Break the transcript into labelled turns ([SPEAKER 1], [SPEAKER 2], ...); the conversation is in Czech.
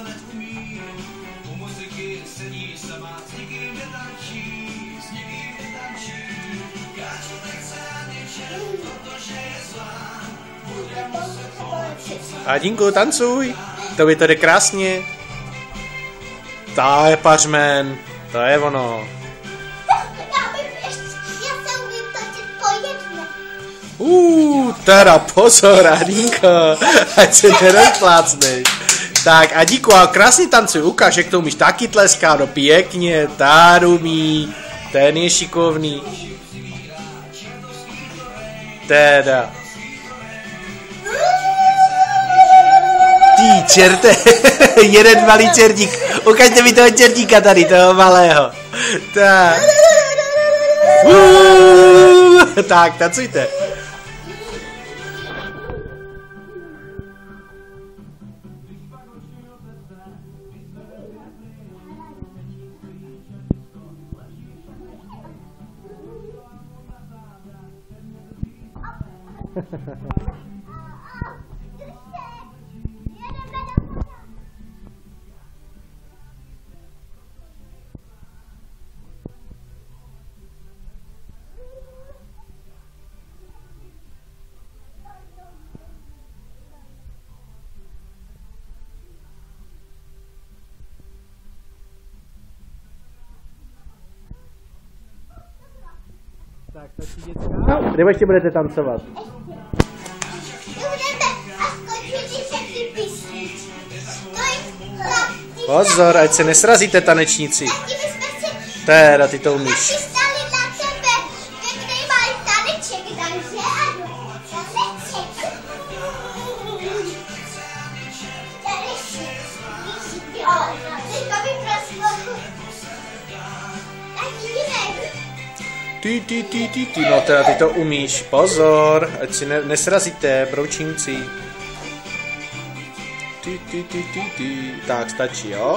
[SPEAKER 1] A neumí, u muziky sedí sama, s nikým netančí, s nikým netančí. Protože je bude muset
[SPEAKER 2] tancuj, to by to jde krásně. Ta je pařmen, to je ono. Uuu, teda pozor, Adinko, ať se nerozplácneš. Tak, Adíku, a krásně tancuj, ukáž, jak to umíš taky tleská, no pěkně, tá umí, ten je šikovný. Teda. Ty čerte, jeden malý čertík, ukažte mi toho čertíka tady, toho malého. Tak. Uh, tak, tancujte. Tak, stačí děcka. Nebo ještě budete tancovat?
[SPEAKER 1] Pozor, ať se nesrazíte
[SPEAKER 2] tanečníci. Teda, ty to umíš. Ty, ty, ty, ty, ty, no teda ty to umíš. Pozor, ať si ne, nesrazíte, broučínci. Ty, ty, ty, ty, ty. Tak, stačí, jo?